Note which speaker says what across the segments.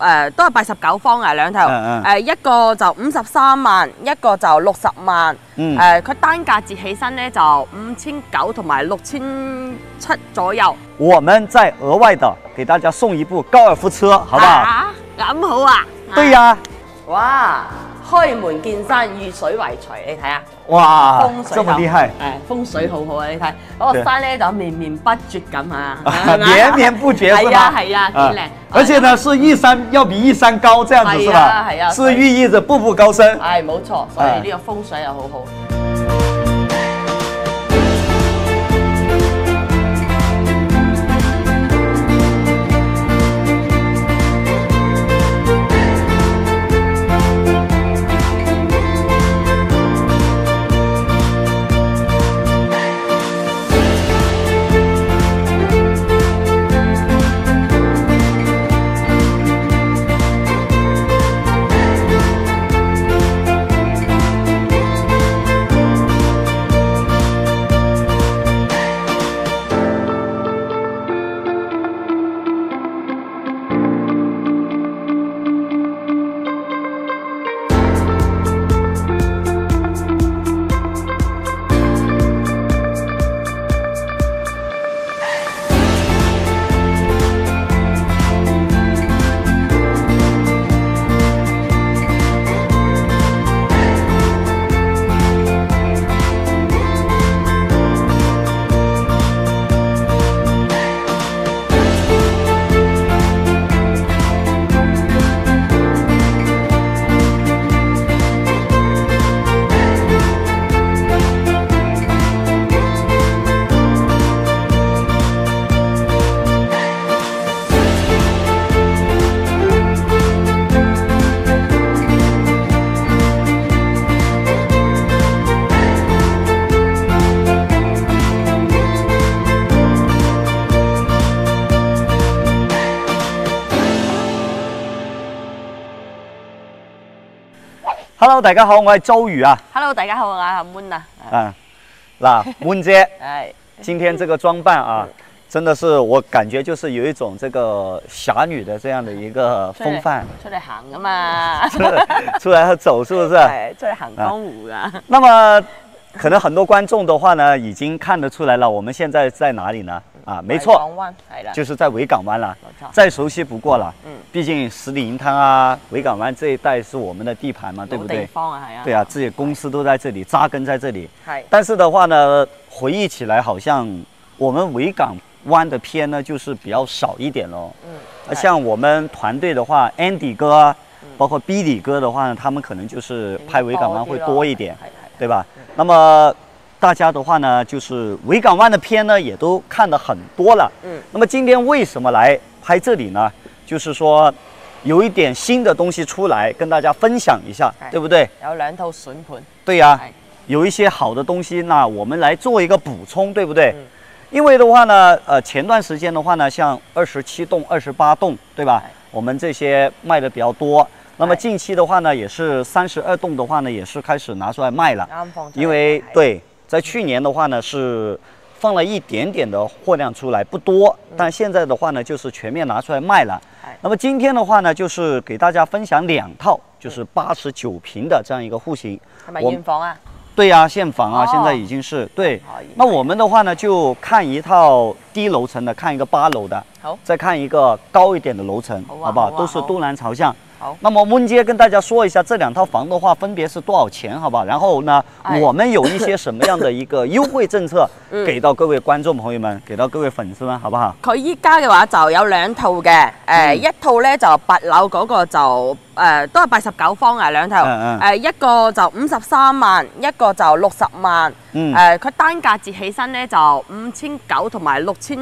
Speaker 1: 誒都係八十九方啊兩頭，
Speaker 2: 嗯嗯。
Speaker 1: 誒一個就五十三萬，一個就六十萬，
Speaker 2: 嗯。
Speaker 1: 誒佢單價折起身咧就五千九同埋六千七左右，
Speaker 2: 我們再額外的給大家送一部高爾夫車，好不好？
Speaker 1: 啊？咁好啊！
Speaker 2: 對呀、
Speaker 1: 哇！開門見山，遇水為財，你睇下
Speaker 2: 哇
Speaker 1: 風，水
Speaker 2: 這麼厲害，
Speaker 1: 誒風水好好啊！你睇嗰個山咧就綿綿不絕咁啊，係咪
Speaker 2: 連綿不絕是
Speaker 1: 係
Speaker 2: 吧？
Speaker 1: 啊係啊，幾靚！
Speaker 2: 而且呢，是一山要比一山高，這樣子是
Speaker 1: 係啊係
Speaker 2: 吧？
Speaker 1: 啊
Speaker 2: 是寓意着步步高升。
Speaker 1: 係冇錯，所以呢個風水又好好。
Speaker 2: Hello，大家好，我係周宇啊。
Speaker 1: Hello，大家好，我係阿 Moon 啊。
Speaker 2: 啊，那温 姐，
Speaker 1: 哎
Speaker 2: 今天这个装扮啊，真的是我感觉就是有一种这个侠女的这样的一个风范，
Speaker 1: 出嚟行噶嘛，
Speaker 2: 出來出來走，是不是？
Speaker 1: 係出嚟行江湖啊。
Speaker 2: 那么可能很多观众的话呢，已经看得出来了，我们现在在哪里呢？啊，没错，
Speaker 1: 港灣係啦，
Speaker 2: 就是在维港湾了，再熟悉不过了。
Speaker 1: 嗯，
Speaker 2: 畢竟十里银滩啊，维港湾这一带是我们的地盘嘛，对不
Speaker 1: 对地？方啊，係啊。
Speaker 2: 對啊，自己公司都在这里扎根在這裡。
Speaker 1: 係
Speaker 2: 但是的话呢，回忆起来好像我们维港湾的片呢，就是比较少一点咯。
Speaker 1: 嗯，
Speaker 2: 像我们团队的话，Andy 哥啊，包括 Billy 哥的话呢，他们可能就是拍维港湾会多一點，
Speaker 1: 係係。
Speaker 2: 對吧？那麼大家的话呢，就是维港湾的片呢，也都看的很多了。
Speaker 1: 嗯，
Speaker 2: 那么今天为什么来拍这里呢？就是说有一点新的东西出来，跟大家分享一下，
Speaker 1: 係
Speaker 2: 對不对？
Speaker 1: 有兩套筍盤，
Speaker 2: 对呀、
Speaker 1: 係
Speaker 2: 有一些好的东西，那我们来做一个补充，对不对？
Speaker 1: 嗯
Speaker 2: 因为的话呢，呃，前段时间的话呢，像二十七栋、二十八栋，对吧
Speaker 1: 係？
Speaker 2: 我们这些卖的比较多。那
Speaker 1: 么
Speaker 2: 近期的话呢，也是三十二栋的话呢，也是开始拿出来卖了。因為
Speaker 1: 係
Speaker 2: 對，在去年的话呢是放了一点点的货量出来，不多，但现在的话呢就是全面拿出来卖了。那么今天的话呢，就是给大家分享两套，就是八十九平的这样一个户型。我
Speaker 1: 現房啊？
Speaker 2: 对呀、现房啊，
Speaker 1: 哦
Speaker 2: 現在已经是
Speaker 1: 对。
Speaker 2: 那我们的话呢，就看一套低楼层的，看一个八楼的，
Speaker 1: 好，
Speaker 2: 再看一个高一点的楼层，
Speaker 1: 好啊
Speaker 2: 好不好？
Speaker 1: 好啊
Speaker 2: 都是东南朝向。
Speaker 1: 好。
Speaker 2: 那么温姐跟大家说一下这两套房的话，分别是多少钱，好不好？然后呢，
Speaker 1: 哎。
Speaker 2: 我们有一些什么样的一个优惠政策，
Speaker 1: 嗯。
Speaker 2: 給到各位觀眾朋友們，給到各位粉絲們，好不好？
Speaker 1: 佢依家嘅話就有兩套嘅，誒、
Speaker 2: 嗯。
Speaker 1: 一套咧就八樓嗰個就誒、都係八十九方啊兩頭，誒、
Speaker 2: 嗯。嗯
Speaker 1: 一個就五十三萬，一個就六十萬，誒
Speaker 2: 嗯
Speaker 1: 佢、單價折起身咧就五千九同埋六千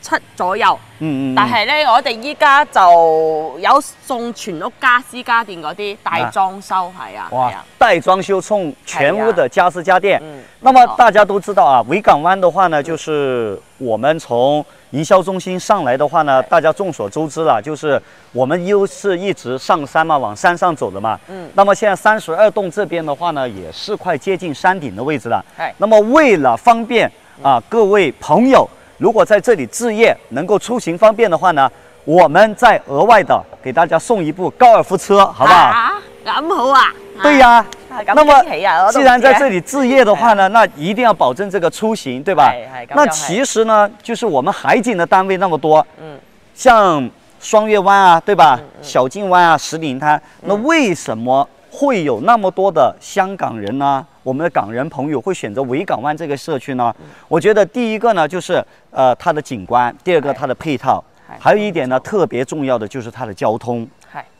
Speaker 1: 七左右，
Speaker 2: 嗯嗯。
Speaker 1: 但係咧我哋依家就有送全屋家私家電嗰啲大裝修係啊，
Speaker 2: 哇
Speaker 1: 啊，，
Speaker 2: 帶裝修送全屋的家私家電。
Speaker 1: 嗯，
Speaker 2: 那麼大家都知道啊，維港灣的話呢，就是我們從營銷中心上來的話呢，大家眾所周知了，就是我們又是一直上山嘛，往山上走的嘛。
Speaker 1: 嗯
Speaker 2: 那麼現在三十二棟這邊的話呢，也是快接近山頂的位置了。
Speaker 1: 係
Speaker 2: 那麼為了方便啊，各位朋友如果在这里置业能够出行方便的话呢，我们再额外的给大家送一部高尔夫车，好不好？
Speaker 1: 啊咁好啊！
Speaker 2: 對呀、那麼
Speaker 1: 驚喜啊我都
Speaker 2: 既然在这里置业的话呢，那一定要保证这个出行，对吧？那其实呢，就是我们海景的单位那么多，
Speaker 1: 嗯。
Speaker 2: 像双月湾啊，对吧？小径湾啊，石林滩，那为什麼會有那么多的香港人呢？我们的港人朋友会选择维港湾这个社区呢？我觉得第一个呢，就是呃它的景观，第二
Speaker 1: 个
Speaker 2: 它的配套，还有一点呢，特别重要的就是它的交通。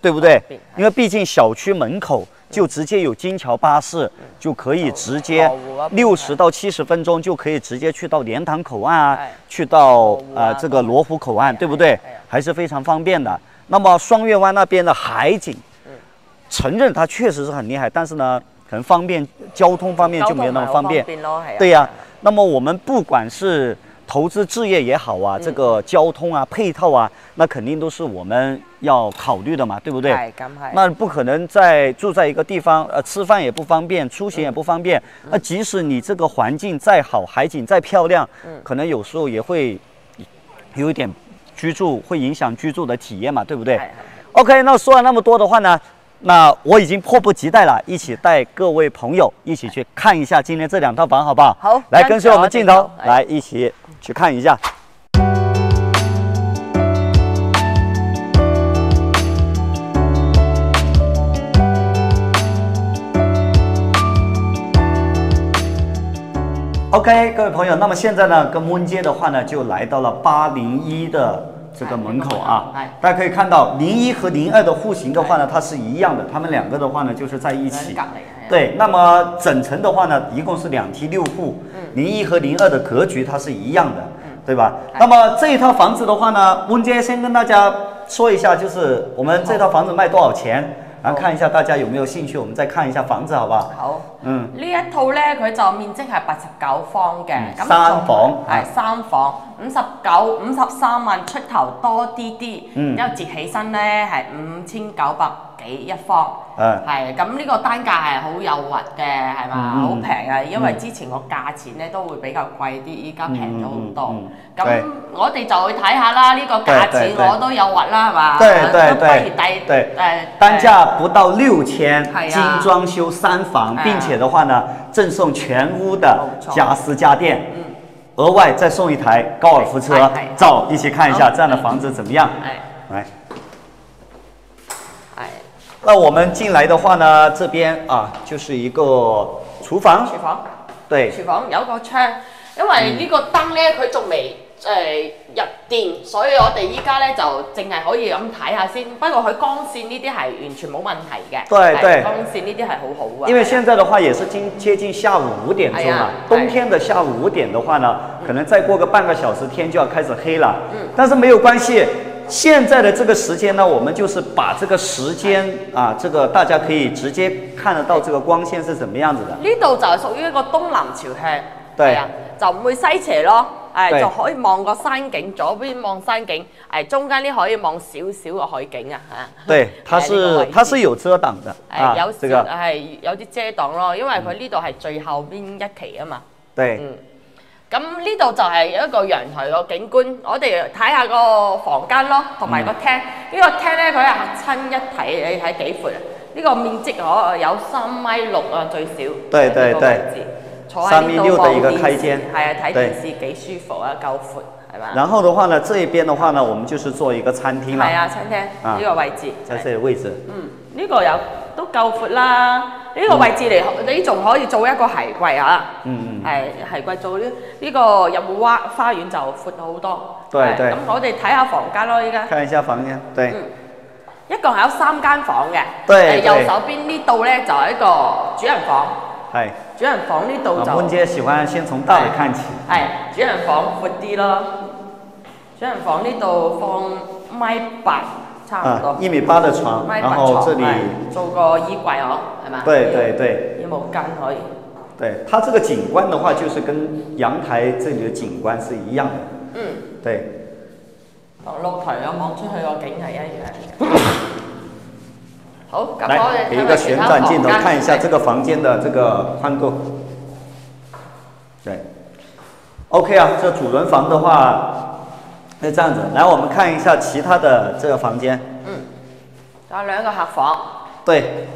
Speaker 2: 对不对？因为毕竟小区门口就直接有金桥巴士，就可以直接六十到七十分钟就可以直接去到莲塘口岸啊
Speaker 1: 哎，
Speaker 2: 去到
Speaker 1: 啊
Speaker 2: 呃这个罗湖口岸，
Speaker 1: 哎
Speaker 2: 对不对？还是非常方便的。那么双月湾那边的海景，承认它确实是很厉害，但是呢，可能方便交通方面就没有那么方便。对呀、那么我们不管是投资置业也好啊，
Speaker 1: 嗯。
Speaker 2: 这个交通啊、配套啊，那肯定都是我们要考虑的嘛，对不对？那不可能在住在一个地方，呃，吃饭也不方便，出行也不方便。
Speaker 1: 嗯。
Speaker 2: 那即使你这个环境再好，海景再漂亮，
Speaker 1: 嗯。
Speaker 2: 可能有时候也会有一点居住会影响居住的体验嘛，对不对？OK，那说了那么多的话呢，那我已经迫不及待了，一起带各位朋友一起去看一下今天这两套房，好不好？
Speaker 1: 好
Speaker 2: 来跟随我們鏡頭
Speaker 1: 跟着我鏡頭，
Speaker 2: 來一起去看一下。OK，各位朋友，那么现在呢，跟温街的话呢，就来到了八零一的這個門口啊
Speaker 1: 哎。
Speaker 2: 大家可以看到，零一和零二的户型的话呢，它是一样的，它们两个的话呢，就是在一起
Speaker 1: 隔。離係啊。
Speaker 2: 對，那么整层的话呢，一共是两梯六户，零一和零二的格局它是一样的，对吧？那么这一套房子的话呢，温姐先跟大家说一下，就是我们这套房子卖多少錢，然後看一下大家有沒有興趣，我们再看一下房子，好不好？
Speaker 1: 好。
Speaker 2: 嗯。
Speaker 1: 呢一套咧，佢就面積係八十九方嘅，咁
Speaker 2: 三房
Speaker 1: 係三房，五十九五十三萬出頭多啲啲，
Speaker 2: 嗯
Speaker 1: 然後折起身咧係五千九百幾一方，
Speaker 2: 誒
Speaker 1: 係咁呢個單價係好誘惑嘅，係嘛，
Speaker 2: 嗯
Speaker 1: 好平啊！因為之前個價錢咧都會比較貴啲，依家平咗好多。咁我哋就去睇下啦，呢個價錢我都誘惑啦，係嘛？
Speaker 2: 對對對
Speaker 1: 低
Speaker 2: 對。
Speaker 1: 誒
Speaker 2: 單價不到六千精裝修三房，並且的話呢，贈送全屋的家私家電，額外再送一台高爾夫車
Speaker 1: 係係。
Speaker 2: 走，一起看一下
Speaker 1: 好。
Speaker 2: 這樣的房子怎麼樣？
Speaker 1: 係
Speaker 2: 來，
Speaker 1: 係
Speaker 2: 那我们进来的话呢，这边啊就是一個廚房，
Speaker 1: 廚房。
Speaker 2: 對，
Speaker 1: 廚房有個窗，因為呢個燈咧佢仲未誒入電，所以我哋依家咧就淨係可以咁睇下先。不過佢光線呢啲係完全冇問題嘅，係
Speaker 2: 對對
Speaker 1: 光線呢啲係好好嘅。
Speaker 2: 因為現在的話也是近接近下午五點鐘了
Speaker 1: 哎呀，
Speaker 2: 冬天的下午五點的話呢，可能再過個半個小時天就要開始黑了。
Speaker 1: 嗯
Speaker 2: 但是沒有關係，現在的这个时间呢，我们就是把这个时间啊，这个大家可以直接看得到这个光線是怎麼樣子的。
Speaker 1: 呢度就係屬於一個東南朝向，
Speaker 2: 對
Speaker 1: 係啊，就唔會西斜咯。誒
Speaker 2: 對
Speaker 1: 就可以望個山景，左邊望山景，誒中間呢可以望少少嘅海景啊嚇。
Speaker 2: 對，它是它是有遮擋的
Speaker 1: 誒
Speaker 2: 啊
Speaker 1: 有，
Speaker 2: 這個
Speaker 1: 係有啲遮擋咯，因為佢呢度係最後邊一期啊嘛。
Speaker 2: 對
Speaker 1: 嗯，咁呢度就係一個陽台個景觀，我哋睇下個房間咯，同埋個廳。呢、個廳咧，佢係合親一體，你睇幾闊啊？呢、個面積可有三米六啊，最少。
Speaker 2: 對
Speaker 1: 呢個
Speaker 2: 對
Speaker 1: 坐喺
Speaker 2: 三米
Speaker 1: 呢度
Speaker 2: 六的一個
Speaker 1: 望電視
Speaker 2: 開間
Speaker 1: 係啊，睇
Speaker 2: 對
Speaker 1: 電視幾舒服啊，夠闊係嘛？
Speaker 2: 然後的話呢，這一邊的話呢，我們就是做一個餐廳啦，
Speaker 1: 係啊，餐廳
Speaker 2: 啊
Speaker 1: 呢個位置。
Speaker 2: 在這個位置。
Speaker 1: 嗯，呢、個有都夠闊啦。呢、個位置嚟，你仲可以做一個鞋櫃啊。
Speaker 2: 嗯嗯
Speaker 1: 係鞋櫃做呢呢個入戶花花園就闊好多。係
Speaker 2: 對對
Speaker 1: 咁我哋睇下房間咯，依家。
Speaker 2: 看一下房間，對。
Speaker 1: 嗯一共係有三間房嘅。
Speaker 2: 對對
Speaker 1: 右手邊呢度咧就係一個主人房，
Speaker 2: 係。
Speaker 1: 主人房呢度就
Speaker 2: 啊，温姐喜歡先從大的看起。
Speaker 1: 係主人房闊啲咯。主人房呢度放米八差唔多
Speaker 2: 啊，。一米八的床，然
Speaker 1: 八床
Speaker 2: 後這裡，
Speaker 1: 做个衣櫃嗬，係嘛？
Speaker 2: 對對對
Speaker 1: 衣帽間可以。
Speaker 2: 對，它這個景观的话，就是跟阳台这里的景观是一样的。
Speaker 1: 嗯，
Speaker 2: 對，
Speaker 1: 同露台啊望出去個景系一樣嘅。好，咁我哋
Speaker 2: 給一个旋转镜头看一下這
Speaker 1: 個。
Speaker 2: 個房间的这个宽度。对，OK 啊，这主人房的話，那这样子，来我们看一下其他的这个房间。
Speaker 1: 仲有两个客房，
Speaker 2: 对，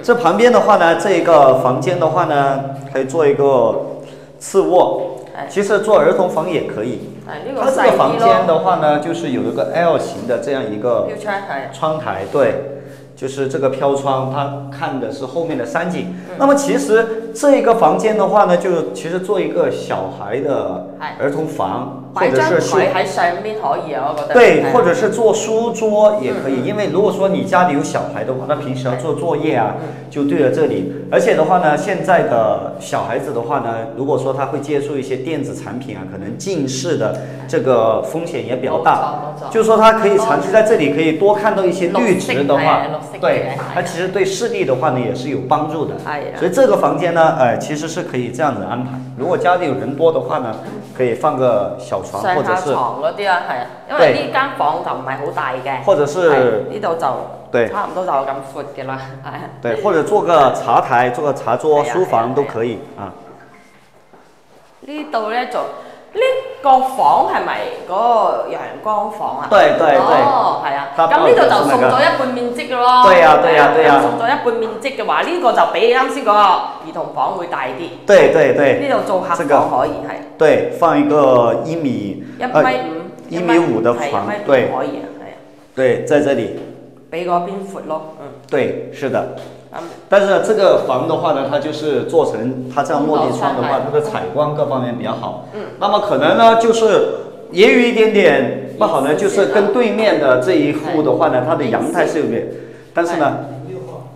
Speaker 2: 这旁边的话呢，这个房间的话呢，可以做一个次卧
Speaker 1: 哎，
Speaker 2: 其实做儿童房也可以。
Speaker 1: 係呢、個
Speaker 2: 它这个房间，的话呢，就是有一个 L 型的这样一个
Speaker 1: 窗係。
Speaker 2: 窗台，对，就是这个飘窗，它看的是后面的山景。那么其实这一个房间的话呢，就其实做一个小孩的
Speaker 1: 係
Speaker 2: 儿童房，或者是修
Speaker 1: 台喺上邊可以啊，我覺得。
Speaker 2: 对，或者是做书桌也可以，
Speaker 1: 嗯
Speaker 2: 因为如果说你家里有小孩的话，那平时要做作业啊，
Speaker 1: 嗯
Speaker 2: 就对着这里。而且的话呢，现在的小孩子的话呢，如果说他会接触一些电子产品啊，可能近视的这个风险也比较大。就是说，他可以长期在这里可以多看到一些绿植的话对
Speaker 1: 係，
Speaker 2: 它其实对视力的话呢也是有帮助的。所以这个房间呢，呃，其实是可以这样子安排。如果家里有人多的话呢，可以放個小床，或者是
Speaker 1: 床嗰啲啊，係。啊，因
Speaker 2: 對。
Speaker 1: 為呢間房就唔係好大嘅，
Speaker 2: 或者是
Speaker 1: 係呢度就
Speaker 2: 對。
Speaker 1: 差唔多就咁闊嘅啦，係。啊。
Speaker 2: 对，或者做個茶台、做個茶桌、
Speaker 1: 係啊
Speaker 2: 書房都可以啊。
Speaker 1: 呢度咧就呢個房係咪嗰個陽光房啊？
Speaker 2: 對對對
Speaker 1: 哦，係啊。
Speaker 2: 它
Speaker 1: 咁呢度就送咗一半面積嘅咯。
Speaker 2: 對啊對啊對呀
Speaker 1: 咁送咗一半面積嘅話，呢個就比啱先嗰個兒童房會大啲。
Speaker 2: 對對對
Speaker 1: 呢度做客房可以係
Speaker 2: 對，放一個一米
Speaker 1: 一米
Speaker 2: 呃
Speaker 1: 五，
Speaker 2: 一米五的
Speaker 1: 係
Speaker 2: 房
Speaker 1: 一米五
Speaker 2: 對
Speaker 1: 可以啊，係啊，
Speaker 2: 對，在這裡，
Speaker 1: 比嗰邊闊咯，嗯。
Speaker 2: 對，是的。
Speaker 1: 咁
Speaker 2: 但是这个房的话呢，它就是做成它这样落地窗的話，
Speaker 1: 嗯
Speaker 2: 它的采光各方面比较好。嗯。那么可能呢，就是也有一点点不好呢，就是跟对面的这一户的话呢，它的阳台是有点，但是呢，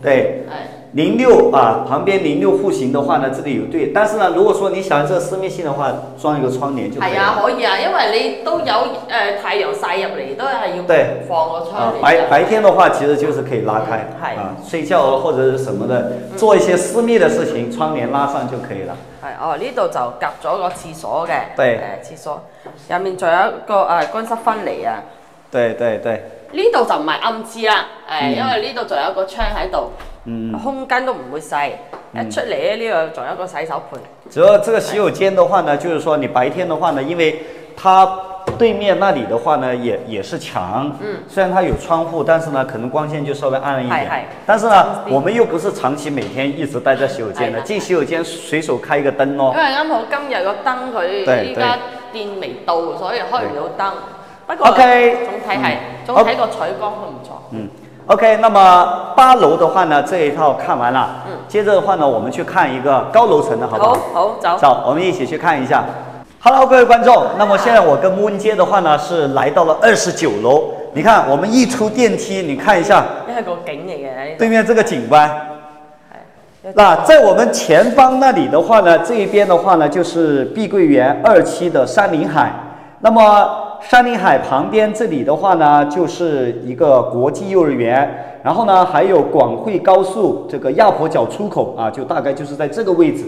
Speaker 2: 對。
Speaker 1: 係
Speaker 2: 零六啊，旁边零六户型的话呢，这里有对，但是呢，如果说你想要這個私密性的话，装一个窗帘就可以
Speaker 1: 係啊，
Speaker 2: 了。
Speaker 1: 可以啊，因为你都有誒、呃太阳晒入嚟，都係要
Speaker 2: 對
Speaker 1: 放个窗
Speaker 2: 啊，白白天的话，其实就是可以拉開
Speaker 1: 嗯
Speaker 2: 啊，睡覺或者是什么的，做一些私密的事情，窗帘拉上就可以了。
Speaker 1: 係哦，呢度就夾咗个厕所嘅，
Speaker 2: 對
Speaker 1: 誒、廁所。入面仲有一個誒乾濕分离啊。
Speaker 2: 对对对，
Speaker 1: 呢度就唔系暗置啦，誒、
Speaker 2: 嗯。
Speaker 1: 因为呢度仲有一個窗喺度，
Speaker 2: 嗯，
Speaker 1: 空間都唔會細。一出嚟咧，呢度仲有一個洗手盆，
Speaker 2: 主要這個洗手間的話呢，就是說你白天的話呢，因為它對面那裡的話呢，也也是牆，
Speaker 1: 嗯，
Speaker 2: 雖然它有窗戶，但是呢，可能光線就稍微暗了一
Speaker 1: 係係
Speaker 2: 點。但是呢，
Speaker 1: 嗯
Speaker 2: 我們又不是長期每天一直待在洗手間的，
Speaker 1: 係係
Speaker 2: 進洗手間隨手開一個燈
Speaker 1: 因
Speaker 2: 哦。
Speaker 1: 為啱好今日個燈佢
Speaker 2: 對
Speaker 1: 依家電未到，所以開唔到燈。不過
Speaker 2: OK，
Speaker 1: 總體係
Speaker 2: 嗯。
Speaker 1: 總體個採光都唔錯。
Speaker 2: 嗯，OK，那么八楼的话呢，这一套看完了，
Speaker 1: 嗯
Speaker 2: 接着的话呢，我们去看一个高楼层的，好不
Speaker 1: 好
Speaker 2: 好？
Speaker 1: 好走。
Speaker 2: 走，我们一起去看一下。Hello，各位观众，那么现在我跟木恩街的话呢，是来到了二十九楼。你看，我们一出电梯，你看一下
Speaker 1: 呢係個景嚟嘅，
Speaker 2: 對面这个景觀。
Speaker 1: 係
Speaker 2: 那在我们前方那里的话呢，这一边的话呢，就是碧桂园二期的山林海。那麼山林海旁边这里的话呢，就是一个国际幼儿园，然后呢，还有广惠高速这个亚婆角出口啊，就大概就是在这个位置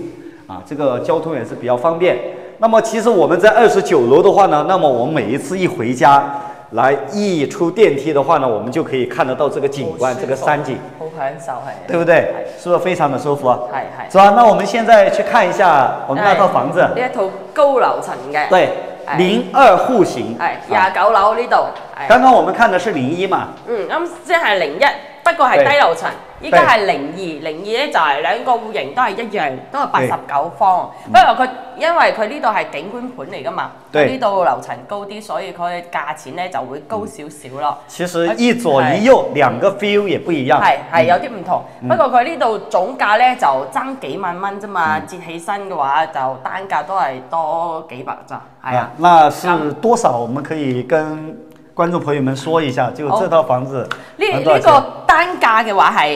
Speaker 2: 啊，这个交通也是比较方便。那么其实我们在二十九楼的话呢，那么我们每一次一回家，来一出电梯的话呢，我们就可以看得到这个景观，这个山景。
Speaker 1: 好享受係。
Speaker 2: 對不对？是不是非常的舒服啊？
Speaker 1: 係係
Speaker 2: 是吧？那我们现在去看一下我们那套房子
Speaker 1: 呢。一套高楼层嘅。
Speaker 2: 對，
Speaker 1: 係
Speaker 2: 零二户型。
Speaker 1: 係
Speaker 2: 啊
Speaker 1: 廿九楼呢度。係
Speaker 2: 剛剛我们看的是零一嘛，
Speaker 1: 嗯，咁即系零一，不過係低樓層。依家係零二，零二咧就係兩個戶型都係一樣，都係八十九方。不過佢因為佢呢度係景觀盤嚟噶嘛，呢度樓層高啲，所以佢價錢咧就會高少少咯。
Speaker 2: 其實一左一右兩個 feel 也不一樣。
Speaker 1: 係係有啲唔同，不過佢呢度總價咧就爭幾萬蚊啫嘛，折起身嘅話就單價都係多幾百咋，係啊
Speaker 2: 啊。，那是多少？我們可以跟觀眾朋友們說一下，就这套房子
Speaker 1: 呢呢個單價嘅話係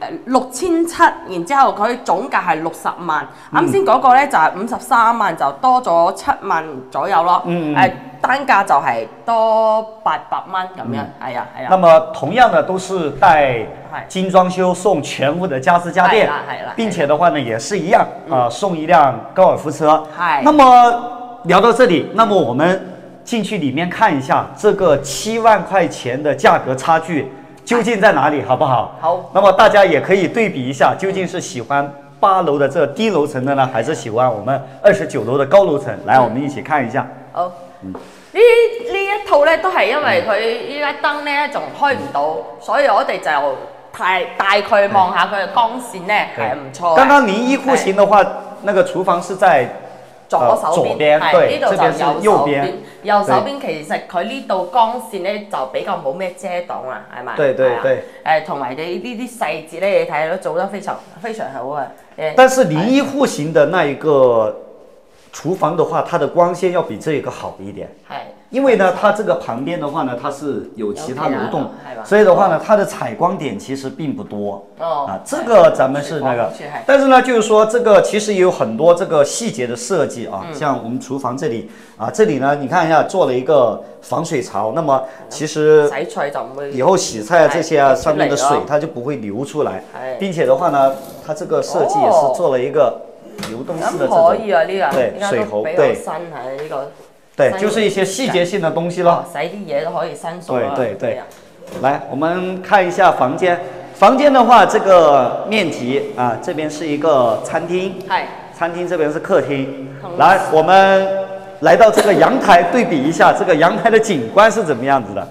Speaker 1: 誒六千七，然之後佢總價係六十萬。
Speaker 2: 嗯
Speaker 1: 啱先嗰個咧就係五十三萬，就多咗七萬左右咯。
Speaker 2: 嗯嗯
Speaker 1: 誒單價就係多八百蚊咁樣，係啊係啊。
Speaker 2: 那麼同樣的都是帶
Speaker 1: 係
Speaker 2: 精裝修送全屋的家私家電
Speaker 1: 係啦係啦，
Speaker 2: 並且的話呢也是一樣啊、送一輛高爾夫車。
Speaker 1: 係
Speaker 2: 那麼聊到這裡，那麼我們進去里面看一下这个七万块钱的价格差距究竟在哪里，好不好？
Speaker 1: 好。
Speaker 2: 那么大家也可以对比一下，究竟是喜欢八楼的这低楼层的呢，还是喜欢我们二十九楼的高楼层？来，我们一起看一下。
Speaker 1: 好，嗯呢呢一套咧都係因為佢依家燈咧仲開唔到，所以我哋就太大概望下佢嘅光線咧係唔錯嘅。
Speaker 2: 刚刚您一户型的话，那个廚房是在
Speaker 1: 左手邊，係呢度就
Speaker 2: 右
Speaker 1: 手邊。右手邊其實佢呢度光線咧就比較冇咩遮擋啊，係咪？
Speaker 2: 對對對。
Speaker 1: 誒，同埋你呢啲細節咧，你睇到做得非常非常好啊！誒，
Speaker 2: 但是零一户型的那一個廚房的話，它的光線要比这个好一點。
Speaker 1: 係
Speaker 2: 因为呢，它这个旁边的话呢，它是有其他流动
Speaker 1: 有其他的，
Speaker 2: 所以的话呢，它的采光点其实并不多。
Speaker 1: 哦
Speaker 2: 啊，这个咱们是那个但是呢，就是说这个其实也有很多这个细节的设计啊，像我们厨房这里啊，这里呢，你看一下做了一个防水槽，那么其實
Speaker 1: 洗菜就唔會
Speaker 2: 以后洗菜啊這些啊
Speaker 1: 哎
Speaker 2: 上面的水它就不会流出
Speaker 1: 来，
Speaker 2: 并，且的话呢，它这个设计也是做了一个流动式的這種
Speaker 1: 咁可以，啊呢個，
Speaker 2: 對
Speaker 1: 依家
Speaker 2: 水喉对。
Speaker 1: 新係呢個。
Speaker 2: 對，
Speaker 1: 新
Speaker 2: 就是一些细节性的东西
Speaker 1: 哦
Speaker 2: 咯。，
Speaker 1: 洗啲嘢都可以申訴啊
Speaker 2: 對對對
Speaker 1: 係啊
Speaker 2: 來，我们看一下房间。房间的话，这个面积啊，这边是一个餐廳，
Speaker 1: 係
Speaker 2: 餐厅这边是客廳
Speaker 1: 同。
Speaker 2: 來，我们来到这个阳台，对比一下这个阳台的景观是怎么样子的。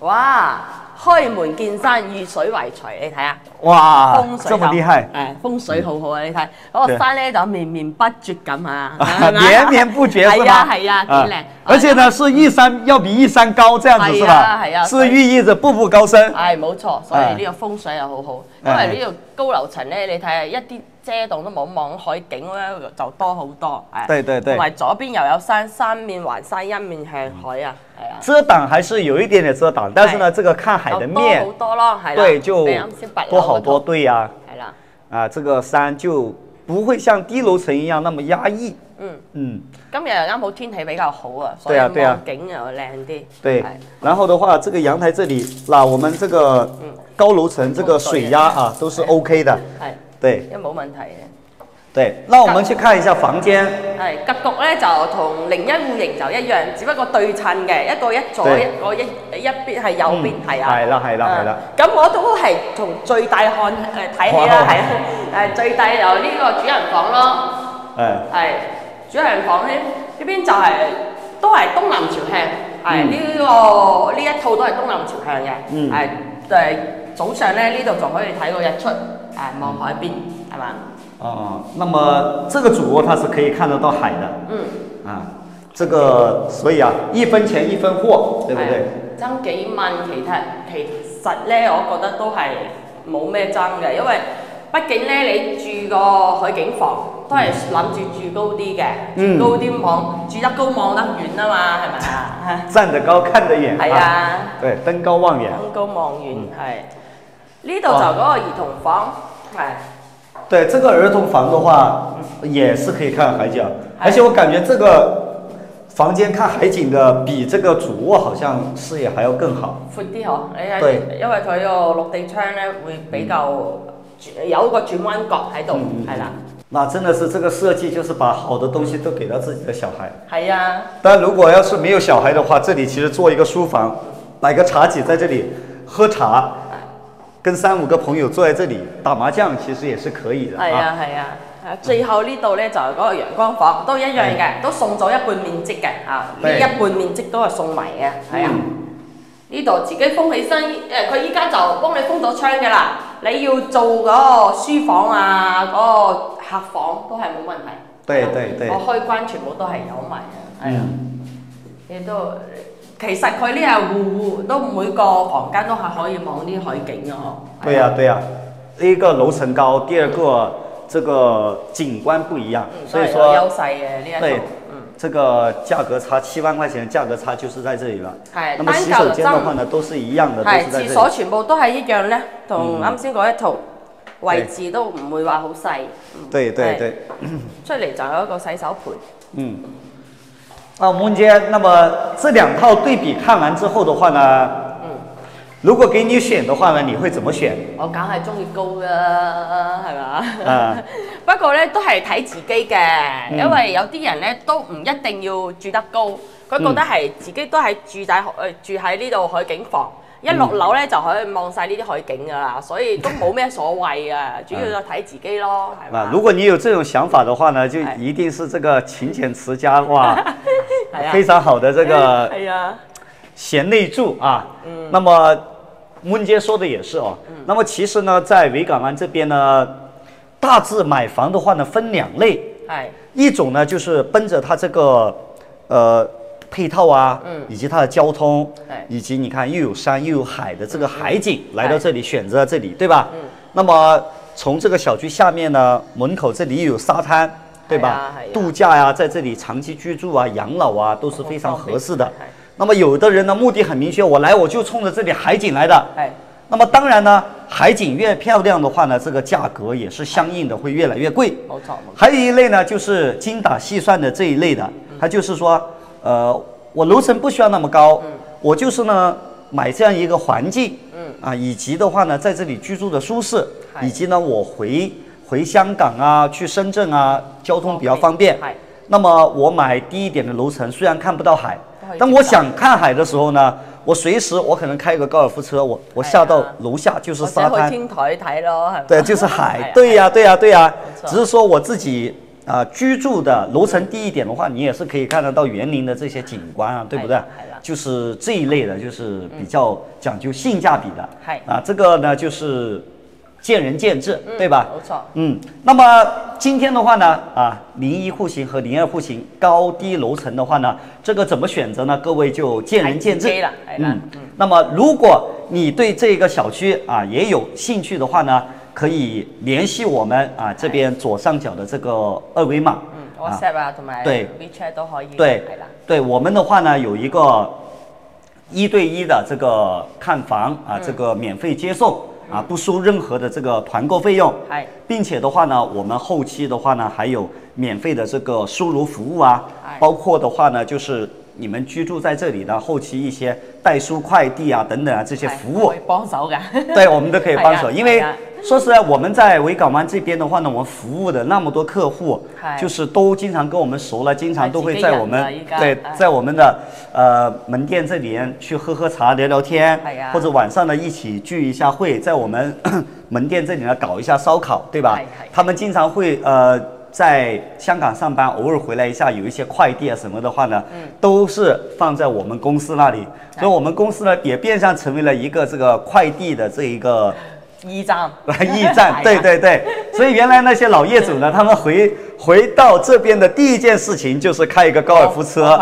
Speaker 1: 哇！開門見山，遇水為財，你睇下。
Speaker 2: 哇
Speaker 1: 風，水
Speaker 2: 這麼厲害！
Speaker 1: 誒風水好好啊！你睇嗰個山咧就綿綿不絕咁啊，
Speaker 2: 啊
Speaker 1: 係咪
Speaker 2: 連綿不絕？
Speaker 1: 係啊係啊，幾靚！
Speaker 2: 而且呢，是一山要比一山高，這樣子是
Speaker 1: 係
Speaker 2: 吧？
Speaker 1: 啊係啊
Speaker 2: 是寓意着步步高升。
Speaker 1: 係冇錯，所以呢個風水又好好，因為呢個高樓層咧，你睇下一啲遮擋都冇，望海景咧就多好多。係
Speaker 2: 對對對
Speaker 1: 同埋左邊又有山，三面環山，一面向海啊，係啊。
Speaker 2: 遮擋還是有一點點遮擋，但是呢，這個看海的面，
Speaker 1: 多好多咯，係啦。
Speaker 2: 對，就多好多。
Speaker 1: 嗰套
Speaker 2: 對呀、
Speaker 1: 係啦，
Speaker 2: 啊，這個山就不會像低楼层一樣那麼壓抑。
Speaker 1: 嗯，
Speaker 2: 嗯，
Speaker 1: 今日又啱好天氣比較好啊，所以
Speaker 2: 啊對啊
Speaker 1: 望景又靚啲。
Speaker 2: 對
Speaker 1: 係。
Speaker 2: 然後的話，這個陽台這裡，那我們這個高楼层這個水壓啊，都是 OK 的。
Speaker 1: 係，
Speaker 2: 對
Speaker 1: 因為冇問題嘅。
Speaker 2: 對，那我們去看一下房間。
Speaker 1: 係格局咧就同另一戶型就一樣，只不過對稱嘅，一個一左，一個一一邊係右邊，
Speaker 2: 嗯
Speaker 1: 係啊。
Speaker 2: 係啦係啦係啦。
Speaker 1: 啊咁我都係從最大看誒睇起啦，
Speaker 2: 哇
Speaker 1: 係啊。誒最大有呢個主人房咯，
Speaker 2: 哎，
Speaker 1: 係主人房咧呢邊就係都係東南朝向，係
Speaker 2: 嗯。
Speaker 1: 呢個呢一套都係東南朝向嘅，
Speaker 2: 嗯。
Speaker 1: 係誒早上咧呢度仲可以睇個日出，誒望海邊係嘛？
Speaker 2: 哦，那么这个主卧它是可以看得到海的。
Speaker 1: 嗯。
Speaker 2: 啊，这个所以啊，一分钱一分貨，對不對？
Speaker 1: 係爭幾蚊，其實其實咧，我覺得都係冇咩爭嘅，因為畢竟咧，你住個海景房都係諗住住高啲嘅，
Speaker 2: 嗯
Speaker 1: 住高啲望，住得高望得遠啊嘛，係咪啊？
Speaker 2: 站得高看得遠。
Speaker 1: 係啊，
Speaker 2: 對，登高望遠。
Speaker 1: 登高望遠係。呢度就嗰個兒童房係。
Speaker 2: 對，這個兒童房的話，也是可以看海景，而且我感覺這個房間看海景的比這個主臥好像視野還要更好。
Speaker 1: 闊啲嗬，你睇
Speaker 2: 對，
Speaker 1: 因為佢個落地窗咧會比較有一個轉彎角喺度，
Speaker 2: 嗯
Speaker 1: 係啦，
Speaker 2: 那真的是這個設計，就是把好的東西都給到自己的小孩。
Speaker 1: 係啊。
Speaker 2: 但如果要是沒有小孩的話，這裡其實做一個書房，擺個茶幾在這裡喝茶，跟三五個朋友坐在這裡打麻將，其實也是可以的。
Speaker 1: 係啊係啊，啊最後呢度咧就係嗰個陽光房，都一樣嘅，都送咗一半面積嘅啊，呢一半面積都係送埋嘅，係啊。
Speaker 2: 嗯
Speaker 1: 呢度自己封起身，誒佢依家就幫你封咗窗嘅啦。你要做嗰個書房啊，嗰、個客房都係冇問題。
Speaker 2: 對對對
Speaker 1: 我開關全部都係有埋嘅，係啊。
Speaker 2: 嗯，
Speaker 1: 亦都其實佢呢係戶戶都每個房間都係可以望啲海景嘅嗬。
Speaker 2: 對啊、對呀、第一個樓層高，第二個這個景觀不一樣，
Speaker 1: 嗯，
Speaker 2: 所以
Speaker 1: 都係有優，勢嘅呢一
Speaker 2: 對
Speaker 1: 度。嗯。
Speaker 2: 這個價格差七萬塊錢的價格差就是在這裡了。
Speaker 1: 係
Speaker 2: 那麼洗手間的話呢，都是一樣嘅，都
Speaker 1: 係廁所。全部都係一樣咧，同
Speaker 2: 嗯
Speaker 1: 啱先嗰一套位置都唔會話好細。嗯
Speaker 2: 對對對，
Speaker 1: 出嚟就有一個洗手盆。
Speaker 2: 嗯。那我們中間，那么这两套对比看完之后的话呢，
Speaker 1: 嗯，
Speaker 2: 如果给你选的話呢，你會怎麼選？
Speaker 1: 我梗係中意高啦，係嘛？
Speaker 2: 啊
Speaker 1: 不過咧都係睇自己嘅，
Speaker 2: 嗯
Speaker 1: 因為有啲人咧都唔一定要住得高，佢覺得係自己都係住喺誒住喺呢度海景房。一落樓咧就可以望晒呢啲海景噶啦，所以都冇咩所謂啊，主要就睇自己咯，係嘛？
Speaker 2: 啊，如果你有這種想法的話呢，就
Speaker 1: 哎
Speaker 2: 一定是這個勤儉持家哇，非常好的这个
Speaker 1: 哎呀，
Speaker 2: 贤内助啊。嗯。那么温姐说的也是哦。那么其实呢，在维港湾这边呢，大致买房的话呢，分两类，
Speaker 1: 哎。
Speaker 2: 一种呢就是奔着它这个呃配套啊，
Speaker 1: 嗯。
Speaker 2: 以及它的交通
Speaker 1: 哎，
Speaker 2: 以及你看又有山又有海的这个海景，来到
Speaker 1: 哎
Speaker 2: 这里选择这里，对吧？
Speaker 1: 嗯。
Speaker 2: 那么从这个小区下面呢，门口这里又有沙滩，对吧？度假呀、在这里长期居住啊、养老啊，都是非常合适的。那么有的人呢，目的很明确，我来我就冲着这里海景来的。
Speaker 1: 哎
Speaker 2: 那么当然呢，海景越漂亮的话呢，这个价格也是相应的会越来越贵。还有一类呢，就是精打细算的这一类的，他就是说，呃，我楼层不需要那么高，我就是呢买这样一个环境，
Speaker 1: 嗯
Speaker 2: 啊，以及的话呢，在这里居住的舒适，
Speaker 1: 嗨
Speaker 2: 以及呢我回回香港啊，去深圳啊，交通比较方便
Speaker 1: 嗨。
Speaker 2: 那么我买低一点的楼层，虽然看不到海但我想看海的时候呢，我随时我可能開個高尔夫车，我我下到
Speaker 1: 係啊
Speaker 2: 樓下就是沙灘。
Speaker 1: 者去天台睇咯，係咪？
Speaker 2: 对，就是海 对呀、对呀、对呀、只是说我自己啊、居住的楼层低一点的话，你也是可以看得到园林的这些景观啊，对不对？就是这一类的，就是比较讲究性价比的。
Speaker 1: 係
Speaker 2: 啊，这个呢就是见仁见智，对吧？
Speaker 1: 没错，
Speaker 2: 嗯，那么今天的话呢，啊，零一户型和零二户型高低楼层的话呢，这个怎么选择呢？各位就见仁见智。嗯，那么如果你对这个小区啊也有兴趣的话呢，可以联系我们啊这边左上角的这个二维码。
Speaker 1: 嗯，WhatsApp 啊同埋
Speaker 2: 對
Speaker 1: WeChat 都可以，
Speaker 2: 对，对，我们的话呢有一个一对一的这个看房啊，
Speaker 1: 嗯
Speaker 2: 這個免费接送啊，不收任何的这个团购费用。
Speaker 1: 哎
Speaker 2: 并且的话呢，我们后期的话呢，还有免费的这个收入服务啊。
Speaker 1: 哎，
Speaker 2: 包括的话呢，就是你们居住在这里的后期一些代收快递啊等等啊这些服务
Speaker 1: 可以，幫手㗎，
Speaker 2: 对我们都可以帮手。因为说实在，我们在维港湾这边的话呢，我们服务的那么多客户，就是都经常跟我们熟了，经常都会在我们对在我们的呃门店这里去喝喝茶、聊聊天或者晚上呢一起聚一下会，在我们 门店这里呢搞一下烧烤，对吧？他们经常会呃。在香港上班，偶尔回来一下，有一些快递啊什么的话呢，
Speaker 1: 嗯。
Speaker 2: 都是放在我们公司那里，所以我们公司呢也变相成为了一个这个快递的这一个
Speaker 1: 驿站，
Speaker 2: 驿站，对对对，所以原来那些老业主呢，他们回回到这边的第一件事情就是开一个高尔夫车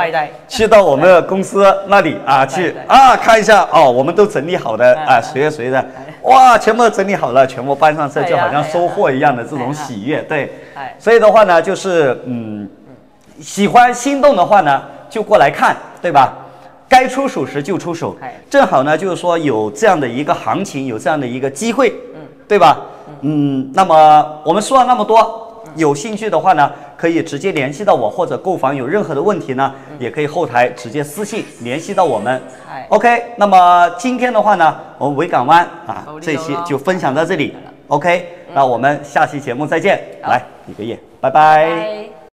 Speaker 2: 去到我们的公司那里啊，去啊看一下哦，我们都整理好的啊，谁的谁的，哇，全部整理好了，全部搬上车，就好像收获一样的这种喜悦，对。
Speaker 1: 係，
Speaker 2: 所以的话呢，就是嗯，喜欢心动的话呢，就过来看，对吧？该出手时就出手。
Speaker 1: 係，
Speaker 2: 正好呢，就是说有这样的一个行情，有这样的一个机会，对吧？嗯，那么我们说了那么多，有兴趣的话呢，可以直接联系到我，或者购房有任何的问题呢，也可以后台直接私信联系到我们。OK，那么今天的话呢，我们维港湾啊
Speaker 1: 好
Speaker 2: 这期就分享到这里。OK，那我们下期节目再见。来，一个夜，拜拜
Speaker 1: 拜。